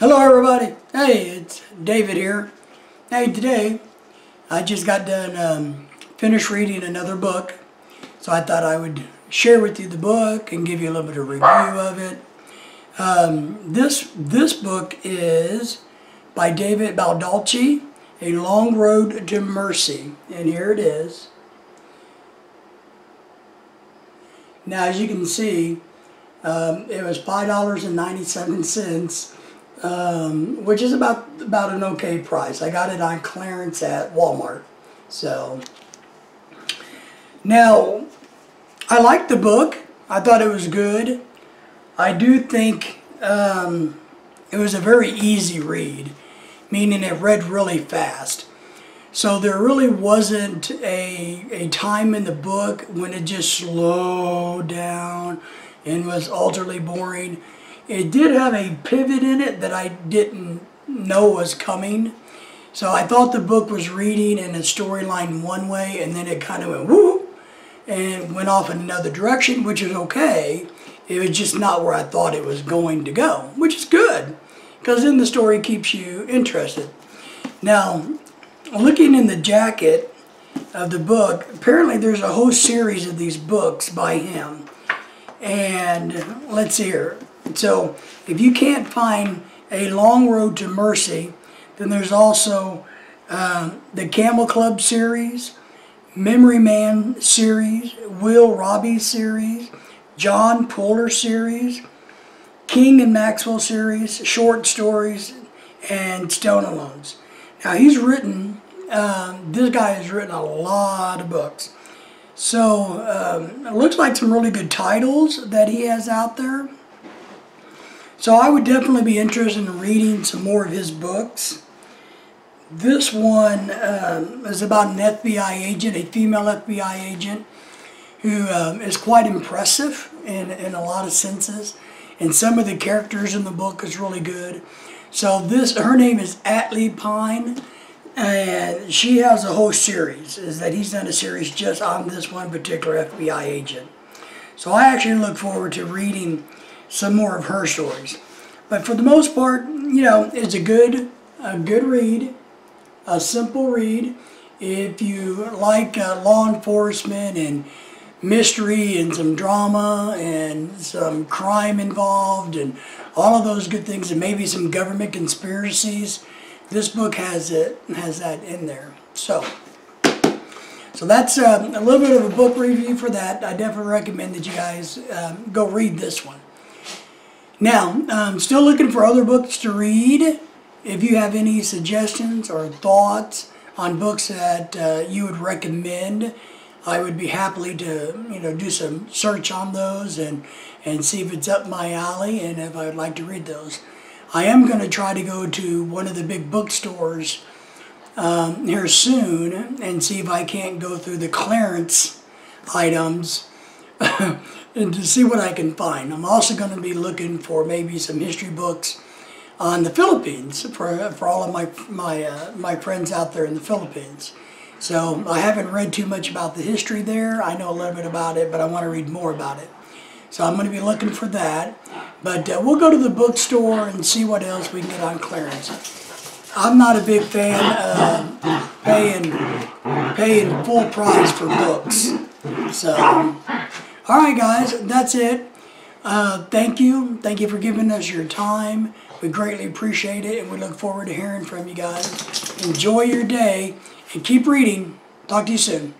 Hello everybody. Hey, it's David here. Hey, today I just got done um, finished reading another book. So I thought I would share with you the book and give you a little bit of review of it. Um, this, this book is by David Baldacci, A Long Road to Mercy. And here it is. Now as you can see, um, it was $5.97 um, which is about about an okay price. I got it on clearance at Walmart. So now I liked the book. I thought it was good. I do think um, it was a very easy read, meaning it read really fast. So there really wasn't a, a time in the book when it just slowed down and was utterly boring. It did have a pivot in it that I didn't know was coming. So I thought the book was reading in a storyline one way and then it kind of went whoo and went off in another direction, which is okay. It was just not where I thought it was going to go, which is good because then the story keeps you interested. Now, looking in the jacket of the book, apparently there's a whole series of these books by him. And let's see here. So if you can't find a long road to mercy, then there's also um, the Camel Club series, Memory Man series, Will Robie series, John Puller series, King and Maxwell series, short stories, and Stonealones. Now he's written, um, this guy has written a lot of books. So um, it looks like some really good titles that he has out there. So I would definitely be interested in reading some more of his books. This one um, is about an FBI agent, a female FBI agent, who um, is quite impressive in, in a lot of senses. And some of the characters in the book is really good. So this, her name is Atlee Pine, and she has a whole series, is that he's done a series just on this one particular FBI agent. So I actually look forward to reading some more of her stories. But for the most part, you know, it's a good, a good read, a simple read. If you like uh, law enforcement and mystery and some drama and some crime involved and all of those good things and maybe some government conspiracies, this book has it has that in there. So, so that's uh, a little bit of a book review for that. I definitely recommend that you guys um, go read this one. Now, I'm still looking for other books to read. If you have any suggestions or thoughts on books that uh, you would recommend, I would be happily to you know do some search on those and and see if it's up my alley and if I would like to read those. I am going to try to go to one of the big bookstores um, here soon and see if I can't go through the clearance items and to see what I can find. I'm also going to be looking for maybe some history books on the Philippines for, for all of my, my, uh, my friends out there in the Philippines. So I haven't read too much about the history there. I know a little bit about it, but I want to read more about it. So I'm going to be looking for that. But uh, we'll go to the bookstore and see what else we can get on clearance. I'm not a big fan of paying, paying full price for books. So, all right, guys, that's it. Uh, thank you. Thank you for giving us your time. We greatly appreciate it, and we look forward to hearing from you guys. Enjoy your day, and keep reading. Talk to you soon.